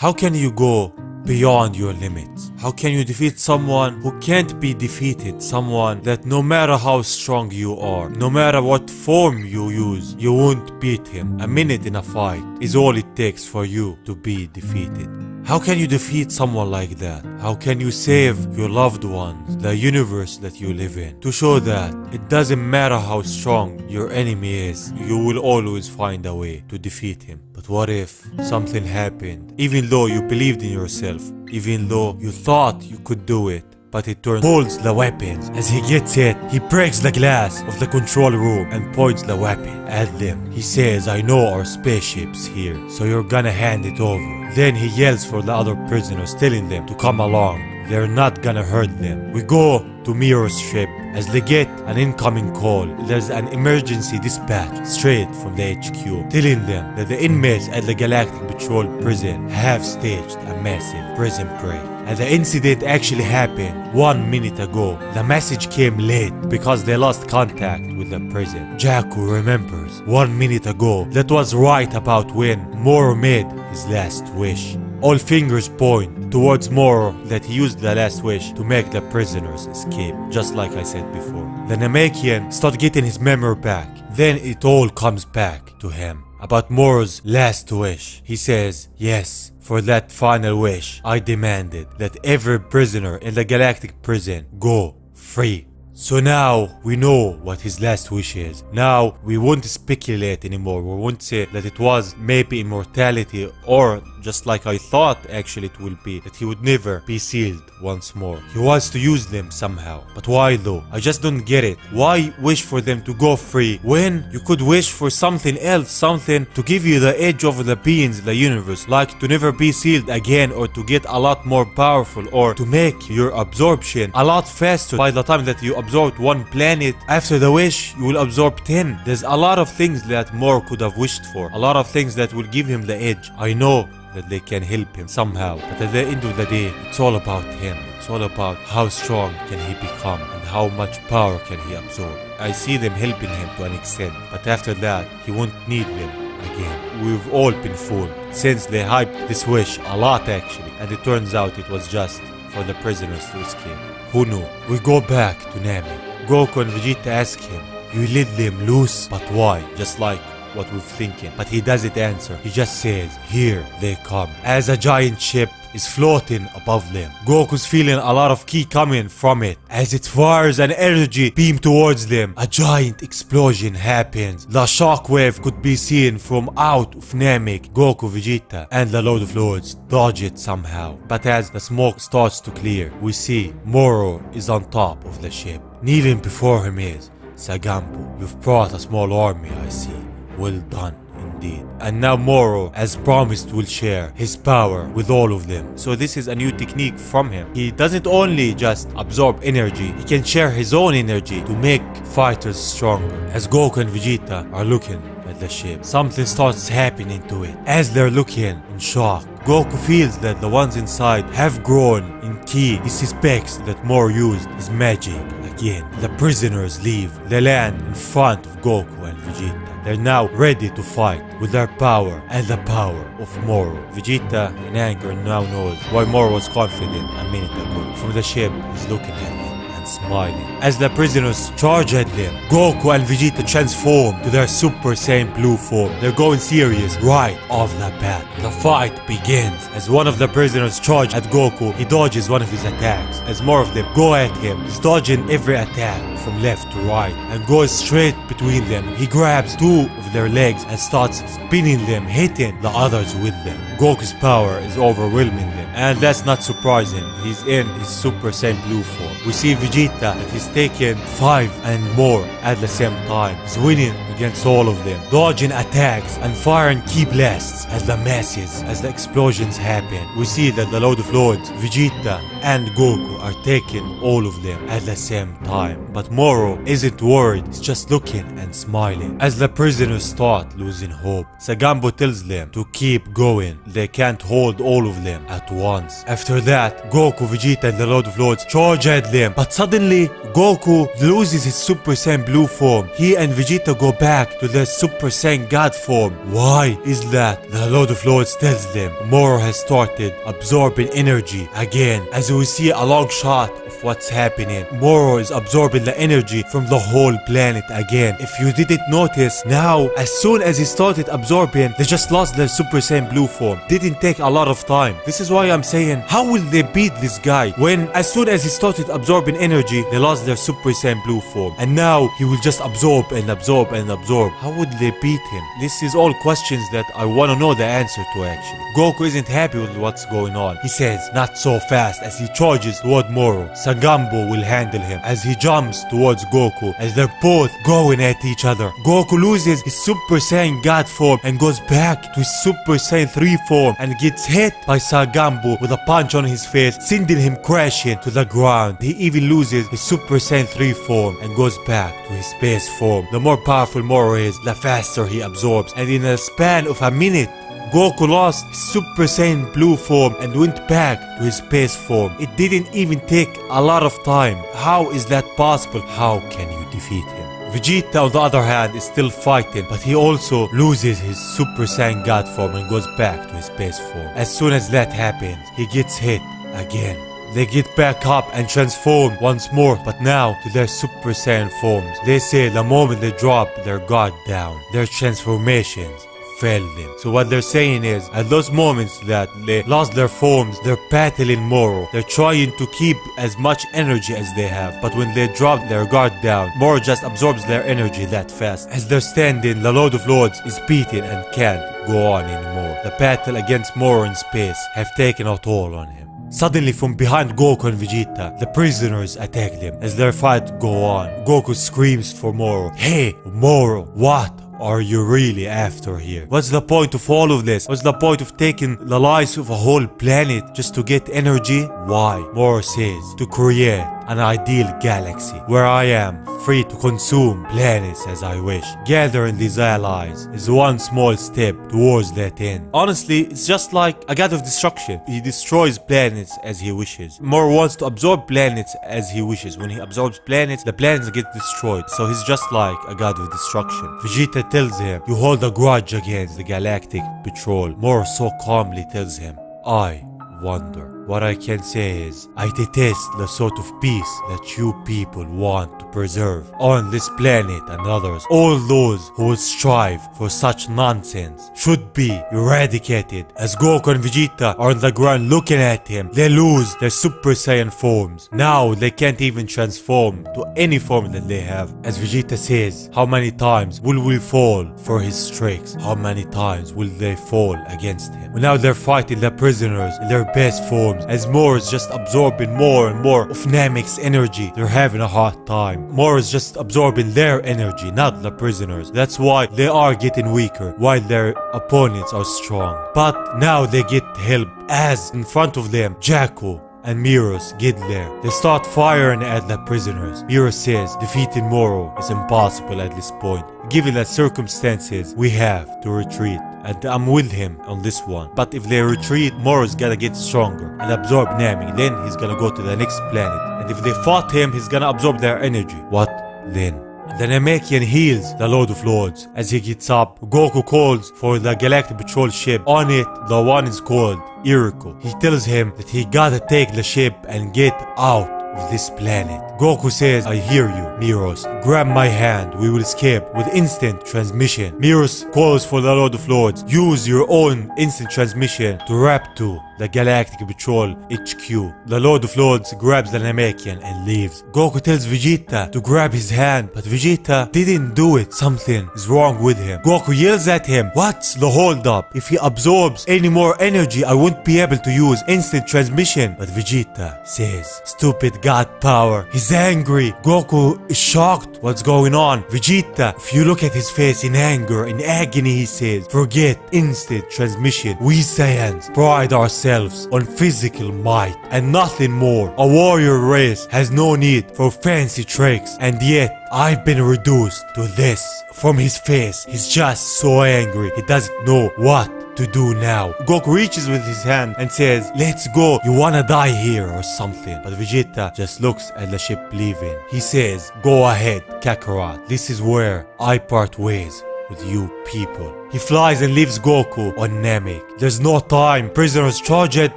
How can you go beyond your limits? How can you defeat someone who can't be defeated? Someone that no matter how strong you are, no matter what form you use, you won't beat him. A minute in a fight is all it takes for you to be defeated. How can you defeat someone like that? How can you save your loved ones, the universe that you live in? To show that it doesn't matter how strong your enemy is, you will always find a way to defeat him. But what if something happened? Even though you believed in yourself, even though you thought you could do it, but he turns pulls the weapons. As he gets it, he breaks the glass of the control room and points the weapon at them. He says, I know our spaceship's here, so you're gonna hand it over. Then he yells for the other prisoners, telling them to come along. They're not gonna hurt them. We go to Merus's ship as they get an incoming call. There's an emergency dispatch straight from the HQ telling them that the inmates at the Galactic Patrol prison have staged a massive prison break. And the incident actually happened one minute ago. The message came late because they lost contact with the prison. Jaco remembers one minute ago that was right about when Moro made his last wish. All fingers point towards Moro that he used the last wish to make the prisoners escape, just like I said before. The Namekian start getting his memory back. Then it all comes back to him. About Moro's last wish, he says, Yes, for that final wish, I demanded that every prisoner in the galactic prison go free. So now we know what his last wish is. Now we won't speculate anymore. We won't say that it was maybe immortality or just like I thought actually it will be that he would never be sealed once more. He wants to use them somehow. But why though? I just don't get it. Why wish for them to go free when you could wish for something else, something to give you the edge over the beings in the universe, like to never be sealed again or to get a lot more powerful or to make your absorption a lot faster by the time that you absorbed one planet. After the wish, you will absorb 10. There's a lot of things that Moro could have wished for. A lot of things that will give him the edge. I know that they can help him somehow. But at the end of the day, it's all about him. It's all about how strong can he become and how much power can he absorb. I see them helping him to an extent, but after that, he won't need them again. We've all been fooled since they hyped this wish a lot actually, and it turns out it was just for the prisoners to escape. Who knew? We go back to Namek. Goku and Vegeta ask him, You let them loose? But why? Just like what we're thinking. But he doesn't answer. He just says, Here they come. As a giant ship is floating above them. Goku's feeling a lot of ki coming from it. As it fires an energy beam towards them, a giant explosion happens. The shockwave could be seen from out of Namek. Goku, Vegeta, and the Lord of Lords dodge it somehow. But as the smoke starts to clear, we see Moro is on top of the ship. Kneeling before him is Saganbo. You've brought a small army, I see. Well done, indeed. And now Moro, as promised, will share his power with all of them. So this is a new technique from him. He doesn't only just absorb energy, he can share his own energy to make fighters stronger. As Goku and Vegeta are looking at the ship, something starts happening to it. As they're looking in shock, Goku feels that the ones inside have grown in ki. He suspects that Moro used his magic again. The prisoners leave the land in front of Goku and Vegeta. They're now ready to fight with their power and the power of Moro. Vegeta, in anger, now knows why Moro was confident a minute ago. From the ship, he's looking at and smiling. As the prisoners charge at them, Goku and Vegeta transform to their Super Saiyan Blue form. They're going serious right off the bat. The fight begins. As one of the prisoners charge at Goku, he dodges one of his attacks. As more of them go at him, he's dodging every attack from left to right and goes straight between them. He grabs two of their legs and starts spinning them, hitting the others with them. Goku's power is overwhelming them, and that's not surprising. He's in his Super Saiyan Blue form. We see Vegeta that he's taken five and more at the same time. He's winning against all of them, dodging attacks and firing ki blasts as the masses, as the explosions happen. We see that the Lord of Lords, Vegeta, and Goku are taking all of them at the same time. But Moro isn't worried, he's just looking and smiling. As the prisoners start losing hope, Saganbo tells them to keep going. They can't hold all of them at once. After that, Goku, Vegeta, and the Lord of Lords charge at them. But suddenly, Goku loses his Super Saiyan Blue form. He and Vegeta go back back to their Super Saiyan God form. Why is that? The Lord of Lords tells them Moro has started absorbing energy again. As we see a long shot what's happening, Moro is absorbing the energy from the whole planet again. If you didn't notice, now as soon as he started absorbing, they just lost their Super Saiyan blue form. Didn't take a lot of time. This is why I'm saying, how will they beat this guy when as soon as he started absorbing energy, they lost their Super Saiyan blue form. And now he will just absorb and absorb and absorb. How would they beat him? This is all questions that I want to know the answer to actually. Goku isn't happy with what's going on. He says, not so fast as he charges toward Moro. Saganbo will handle him as he jumps towards Goku as they're both going at each other. Goku loses his Super Saiyan God form and goes back to his Super Saiyan 3 form and gets hit by Saganbo with a punch on his face, sending him crashing to the ground. He even loses his Super Saiyan 3 form and goes back to his base form. The more powerful Moro is, the faster he absorbs. And in a span of a minute, Goku lost his Super Saiyan blue form and went back to his base form. It didn't even take a lot of time. How is that possible? How can you defeat him? Vegeta on the other hand is still fighting but he also loses his Super Saiyan God form and goes back to his base form. As soon as that happens, he gets hit again. They get back up and transform once more, but now to their Super Saiyan forms. They say the moment they drop their guard down, their transformations them. So what they're saying is, at those moments that they lost their forms, they're battling Moro. They're trying to keep as much energy as they have. But when they drop their guard down, Moro just absorbs their energy that fast. As they're standing, the Lord of Lords is beaten and can't go on anymore. The battle against Moro in space have taken a toll on him. Suddenly from behind Goku and Vegeta, the prisoners attack them. As their fight go on, Goku screams for Moro. Hey, Moro, what? Are you really after here? What's the point of all of this? What's the point of taking the lives of a whole planet just to get energy? Why? Moro says to create an ideal galaxy where I am free to consume planets as I wish. Gathering these allies is one small step towards that end. Honestly, it's just like a god of destruction. He destroys planets as he wishes. Moro wants to absorb planets as he wishes. When he absorbs planets, the planets get destroyed. So he's just like a god of destruction. Vegeta tells him, you hold a grudge against the Galactic Patrol. Moro so calmly tells him, I wonder. What I can say is, I detest the sort of peace that you people want to preserve on this planet and others. All those who will strive for such nonsense should be eradicated. As Goku and Vegeta are on the ground looking at him, they lose their Super Saiyan forms. Now they can't even transform to any form that they have. As Vegeta says, how many times will we fall for his tricks? How many times will they fall against him? Now they're fighting the prisoners in their best forms as Moro is just absorbing more and more of Namek's energy. They're having a hard time. Moro is just absorbing their energy, not the prisoners. That's why they are getting weaker, while their opponents are strong. But now they get help as in front of them, Jaco and Merus get there. They start firing at the prisoners. Merus says defeating Moro is impossible at this point. Given the circumstances, we have to retreat. And I'm with him on this one. But if they retreat, Moro's gonna get stronger and absorb Namek. Then he's gonna go to the next planet. And if they fought him, he's gonna absorb their energy. What then? The Namekian heals the Lord of Lords. As he gets up, Goku calls for the Galactic Patrol ship. On it, the one is called Irico. He tells him that he gotta take the ship and get out of this planet. Goku says, I hear you, Merus. Grab my hand, we will escape with instant transmission. Merus calls for the Lord of Lords. Use your own instant transmission to rap to the Galactic Patrol HQ. The Lord of Lords grabs the Namekian and leaves. Goku tells Vegeta to grab his hand, but Vegeta didn't do it. Something is wrong with him. Goku yells at him, what's the holdup? If he absorbs any more energy, I won't be able to use instant transmission. But Vegeta says, stupid god power. He's angry. Goku is shocked. What's going on? Vegeta, if you look at his face in anger, in agony, he says, forget instant transmission. We Saiyans pride ourselves on physical might and nothing more. A warrior race has no need for fancy tricks and yet I've been reduced to this. From his face, he's just so angry. He doesn't know what to do now? Goku reaches with his hand and says, Let's go, you wanna die here or something. But Vegeta just looks at the ship leaving. He says, Go ahead, Kakarot. This is where I part ways with you people. He flies and leaves Goku on Namek. There's no time. Prisoners charge at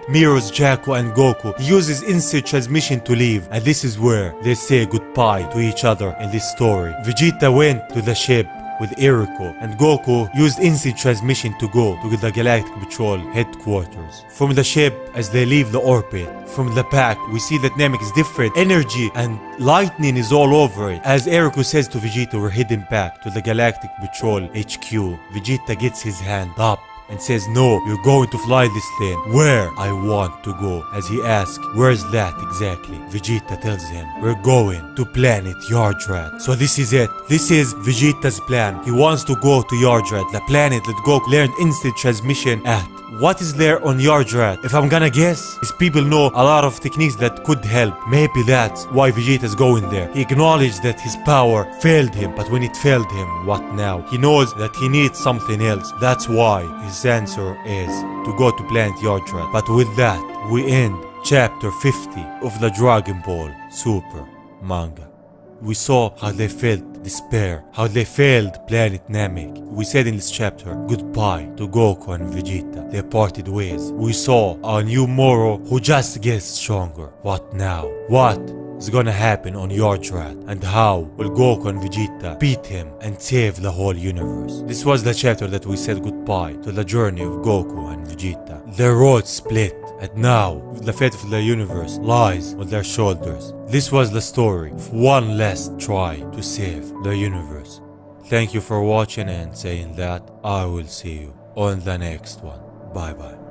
Merus Jaco and Goku. He uses instant transmission to leave, and this is where they say goodbye to each other in this story. Vegeta went to the ship with Irico and Goku used instant transmission to go to the Galactic Patrol headquarters. From the ship as they leave the orbit, from the back we see that Namek is different, energy and lightning is all over it. As Irico says to Vegeta we're heading back to the Galactic Patrol HQ, Vegeta gets his hand up and says, No, you're going to fly this thing where I want to go. As he asks, Where's that exactly? Vegeta tells him, We're going to planet Yardrat. So this is it. This is Vegeta's plan. He wants to go to Yardrat, the planet that Goku learned instant transmission at. What is there on Yardrat? If I'm gonna guess, is people know a lot of techniques that could help. Maybe that's why Vegeta's going there. He acknowledged that his power failed him, but when it failed him, what now? He knows that he needs something else. That's why his answer is to go to Planet Yardrat. But with that, we end chapter 50 of the Dragon Ball Super manga. We saw how they felt despair, how they failed planet Namek. We said in this chapter goodbye to Goku and Vegeta. They parted ways. We saw our new Moro who just gets stronger. What now? What is gonna happen on Yardrat and how will Goku and Vegeta beat him and save the whole universe. This was the chapter that we said goodbye to the journey of Goku and Vegeta. Their roads split and now the fate of the universe lies on their shoulders. This was the story of one last try to save the universe. Thank you for watching and saying that I will see you on the next one. Bye bye.